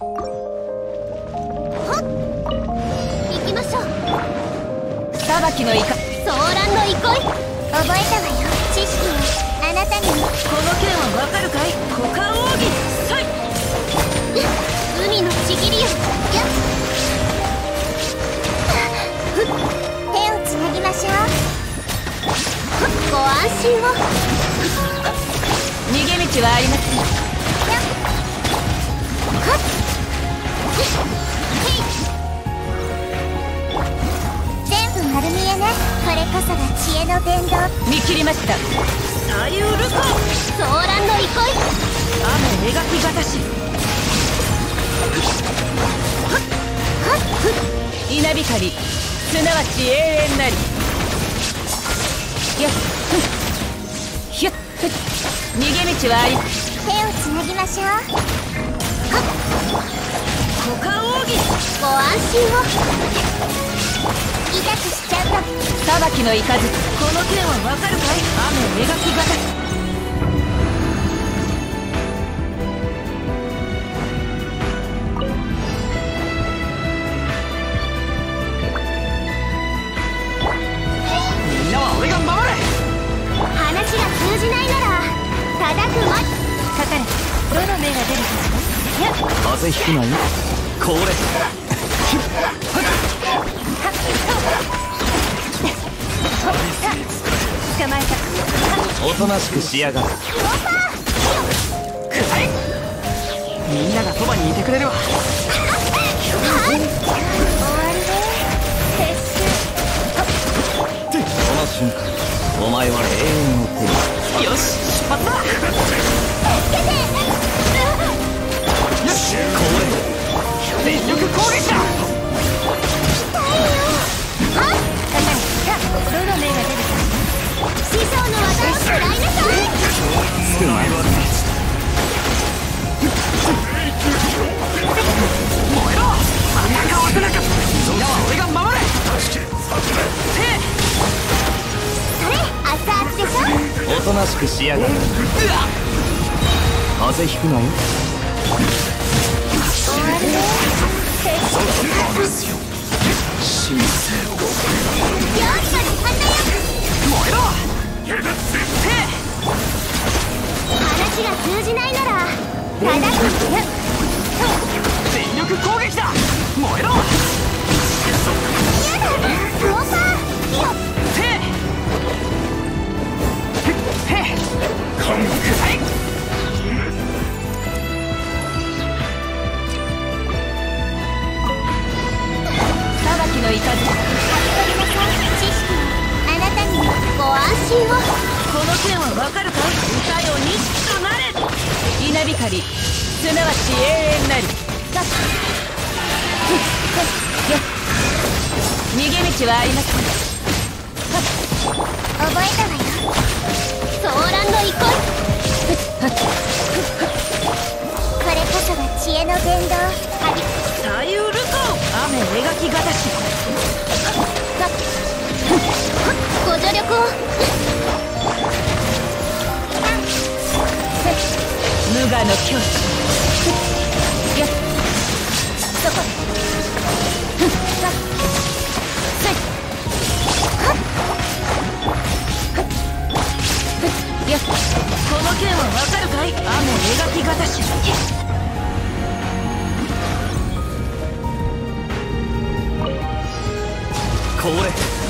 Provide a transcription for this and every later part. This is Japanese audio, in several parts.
行きましょう裁きのイカソーランの憩い覚えたわよ知識をあなたにこの剣はわかるかい股間奥義さい海のちぎりよよっ手をつなぎましょうご安心を逃げ道はありません全部丸見えね。これこそが知恵の伝道見切りました。左右ルコソーランの憩い。雨描きがたし。稲光。すなわち永遠なり。やっ。ふっ。ひゅっ。逃げ道はあり。手をつなぎましょう。はっご安心を痛くしちゃうと裁きの雷この剣はわかるかい雨描きがたしみんなは俺が守れ。話が通じないなら叩くまかかれ。どの目が出るか風邪ひくなよこれ。おとなしくしやがるみんながそばにいてくれるわ終わりね撤収その瞬間お前は永遠を手に。よし出発だよしこれ全力攻撃。でしょおとなしくしやがる。風邪ひくなよ。終わりね神聖よ。し通じないなら叩くんだよ全力攻撃だ！燃えろ！やだクオパーよへへへくらえ裁きの雷服部の知識を。あなたにご安心を。この剣はわかるか？い歌よ錦稲光。すなわち永遠なり。逃げ道はありません。覚えたわよ。ソーランの憩いこれこそが知恵の伝道あり左右ルコ雨描きがたしご助力を無我の境地よっそこふっさせいはっふっふっよっこの剣はわかるかい雨描きがたしこれ。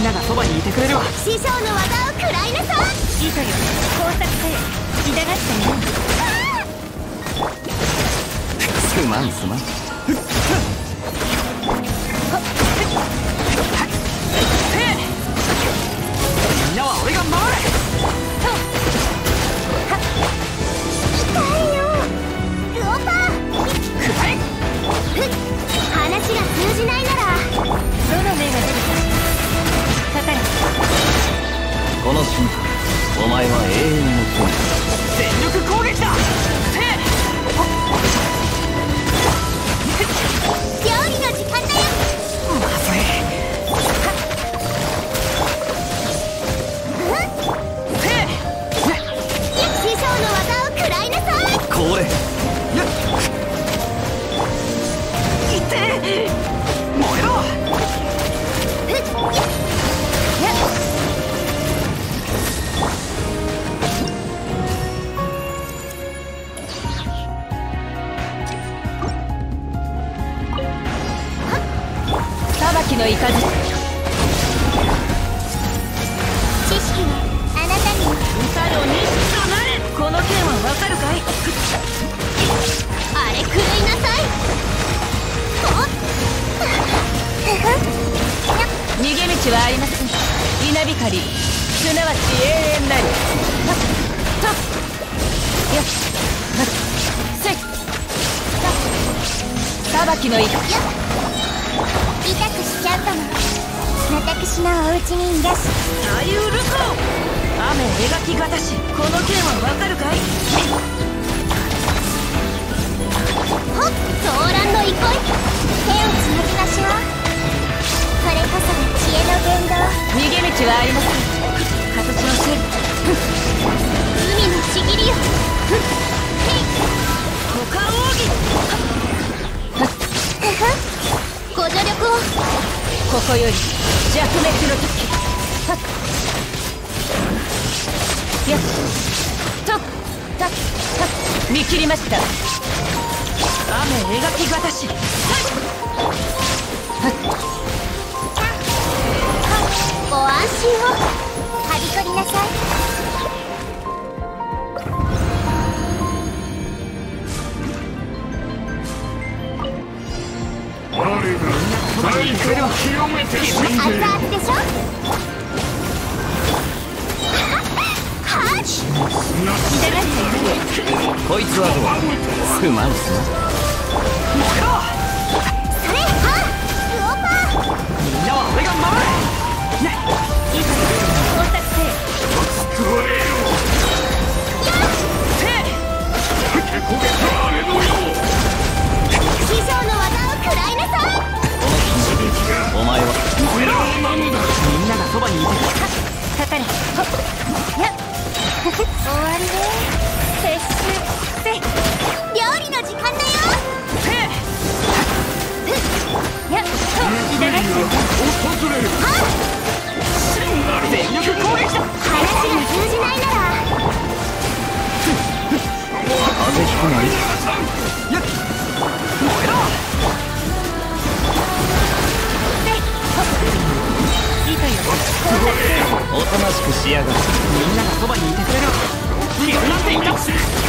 みんながそばにいてくれるわ。師匠の技を食らいなさいいいとよ工作せよ痛がってねすまんすまん。みんなは俺が守れお前は永遠の友全力攻撃だ料理の時間だよまずい、師匠の技を食らいなさいこれ近づく知識はあなたに。歌よになれこの剣はわかるかい？あれ狂いなさい。逃げ道はありません。稲光すなわち永遠なり。よっはっせいた裁きの一痛くしちゃうかも私のお家にい?らしさゆるこ雨描きがたしこの剣はわかるかいほっ騒乱の憩い手をつなぎましょうこれこそが知恵の伝道。逃げ道はありません形のせい海のちぎりよ股間奥義ご助力をここより弱滅の時。はっ。やっ。とっ。たっ。見切りました。雨描きがたしご安心を。はびこりなさい。めて死んでいる熱々でしょはっすなわこいつはどう？すまんすまんそれはっウオパーみんなは俺が守れ工作せ救われかかれやっ。終わりね撤収せ料理の時間だよやっ。といただき訪れる全力攻撃だ話が通じないなら風邪ひくなりおとなしくしやがる。みんながそばにいてくれる。逃げなんて言った。